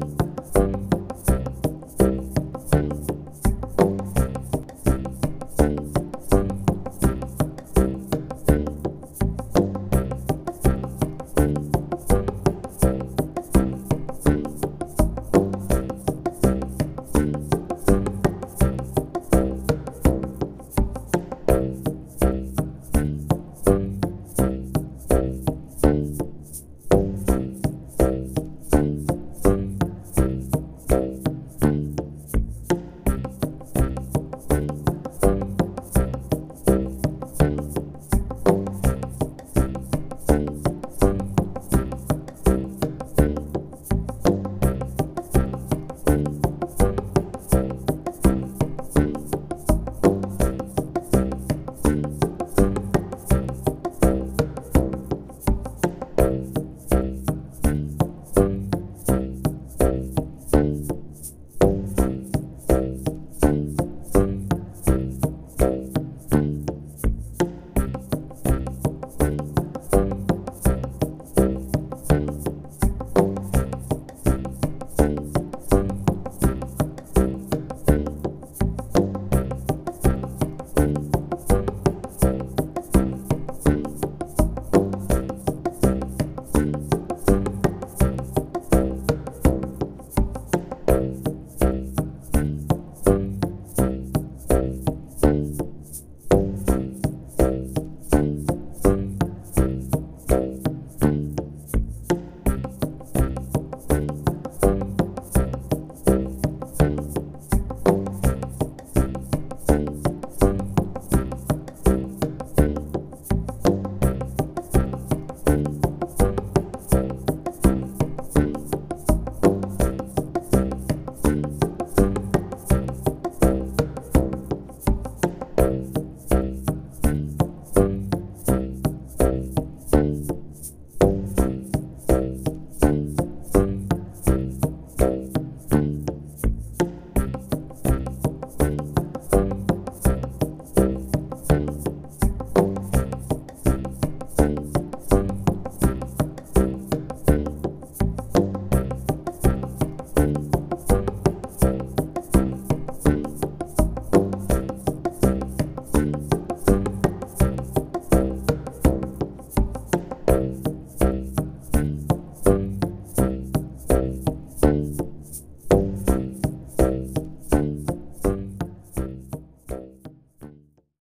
Bye.